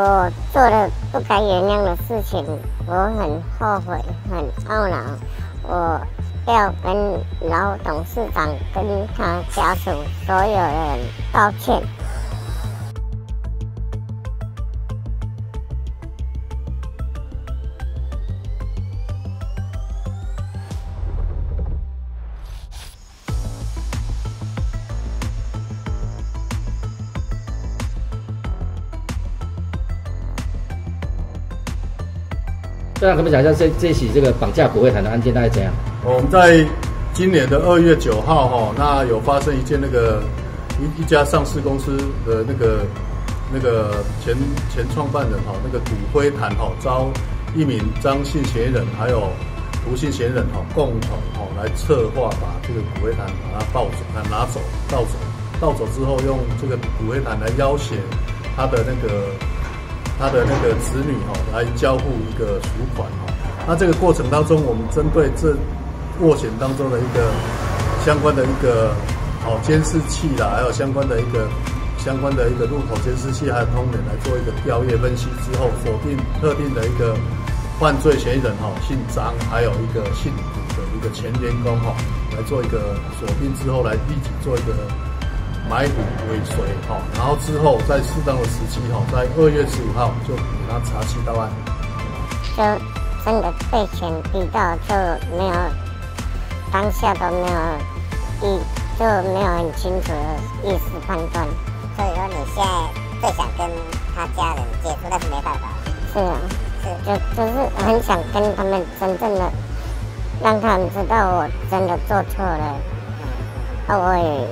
我做了不该原谅的事情，我很后悔，很懊恼。我要跟老董事长、跟他家属所有人道歉。这样可不可以讲一下这这起这个绑架骨灰坛的案件大概怎样？我们在今年的二月九号哈，那有发生一件那个一一家上市公司的那个那个前前创办人哈，那个骨灰坛哈，遭一名张姓嫌疑人还有吴姓嫌疑人哈共同哈来策划把这个骨灰坛把它抱走，拿拿走盗走，盗走之后用这个骨灰坛来要挟他的那个。他的那个子女哈来交付一个赎款哈，那这个过程当中，我们针对这斡旋当中的一个相关的一个好监视器啦，还有相关的一个相关的一个路口监视器，还有通联来做一个调阅分析之后，锁定特定的一个犯罪嫌疑人哈，姓张，还有一个姓古的一个前员工哈，来做一个锁定之后，来立即做一个。埋骨尾随，哈，然后之后在适当的时机，哈，在二月十五号就给他查起到案。就真的被钱逼到，就没有当下都没有意，就没有很清楚的意识判断。所以说你现在最想跟他家人接触，但是没办法。是啊，是，就就是很想跟他们真正的让他们知道我真的做错了，啊，我也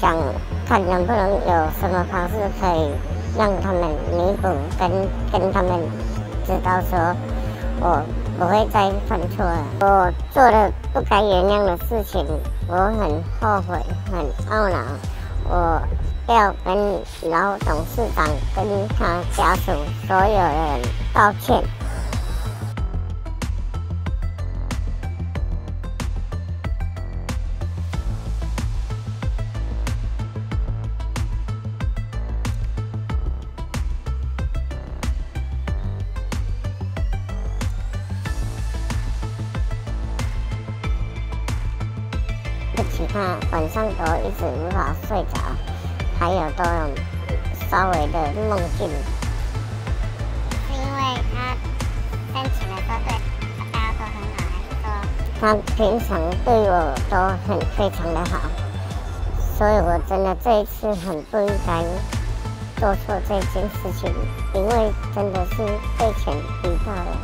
想。看能不能有什么方式可以让他们弥补，跟跟他们知道说，我不会再犯错了。我做了不该原谅的事情，我很后悔，很懊恼。我要跟老董事长、跟他家属所有人道歉。其他晚上都一直无法睡着，还有都有稍微的梦境。是因为他生前的时候对大家都很好，还是说他平常对我都很非常的好？所以我真的这一次很不应该做错这件事情，因为真的是被钱逼到了。